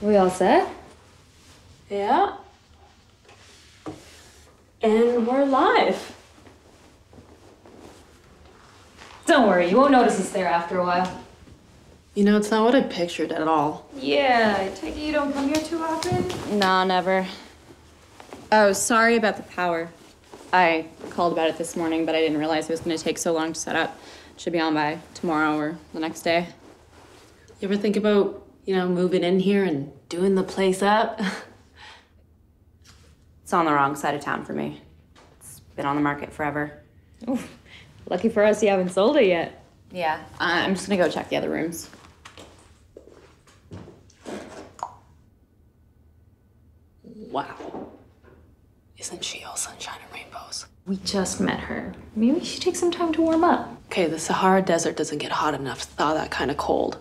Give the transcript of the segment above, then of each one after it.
We all set? Yeah. And we're live. Don't worry, you won't notice us there after a while. You know, it's not what I pictured at all. Yeah, I take it you don't come here too often? Nah, never. Oh, sorry about the power. I called about it this morning, but I didn't realize it was going to take so long to set up. Should be on by tomorrow or the next day. You ever think about, you know, moving in here and doing the place up? It's on the wrong side of town for me. It's been on the market forever. Lucky for us, you haven't sold it yet. Yeah. I'm just going to go check the other rooms. Wow. Isn't she all sunshine and rainbows? We just met her. Maybe she takes some time to warm up. Okay, the Sahara Desert doesn't get hot enough to thaw that kind of cold.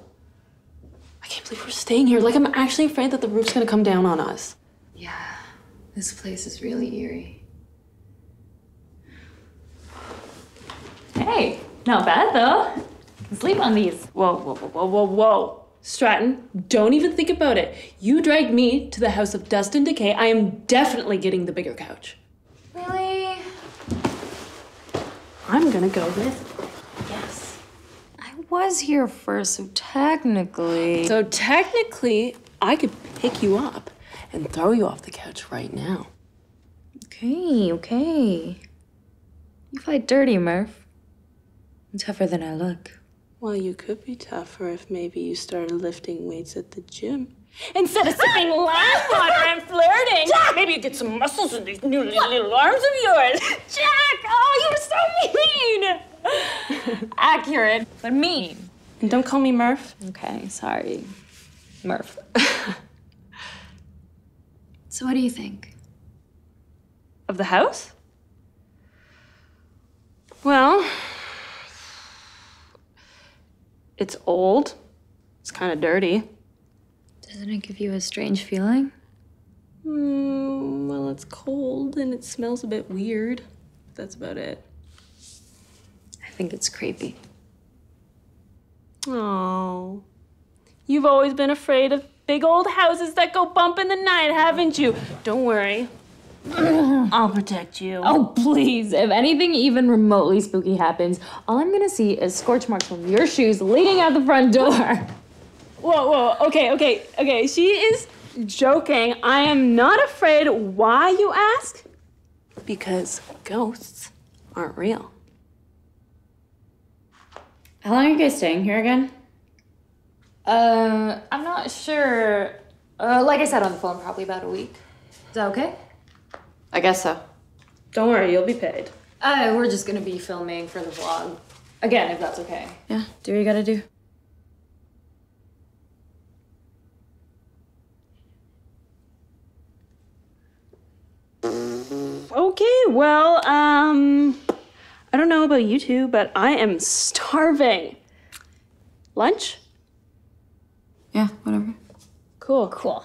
I can't believe we're staying here. Like, I'm actually afraid that the roof's gonna come down on us. Yeah, this place is really eerie. Hey, not bad though. Sleep on these. Whoa, whoa, whoa, whoa, whoa, whoa. Stratton, don't even think about it. You dragged me to the house of dust and decay. I am definitely getting the bigger couch. Really? I'm gonna go with yes. I was here first, so technically. So technically, I could pick you up and throw you off the couch right now. Okay, okay. You fight dirty, Murph. I'm tougher than I look. Well, you could be tougher if maybe you started lifting weights at the gym. Instead of sipping lime water and flirting, maybe you get some muscles in these new little, little arms of yours. Jac! Oh, you're so mean! Accurate, but mean. And don't call me Murph. Okay, sorry. Murph. so, what do you think? Of the house? Well, it's old. It's kind of dirty. Doesn't it give you a strange feeling? Mm, well, it's cold and it smells a bit weird. That's about it. I think it's creepy. Oh. You've always been afraid of big old houses that go bump in the night, haven't you? Don't worry. I'll protect you. Oh, please. If anything even remotely spooky happens, all I'm gonna see is scorch marks from your shoes leading out the front door. Whoa, whoa. Okay, okay, okay. She is joking. I am not afraid. Why, you ask? Because ghosts aren't real. How long are you guys staying here again? Uh, I'm not sure. Uh, like I said on the phone, probably about a week. Is that okay? I guess so. Don't worry, you'll be paid. Uh, we're just gonna be filming for the vlog. Again, if that's okay. Yeah, do what you gotta do. Okay, well, um, I don't know about you two, but I am starving. Lunch? Yeah, whatever. Cool. Cool.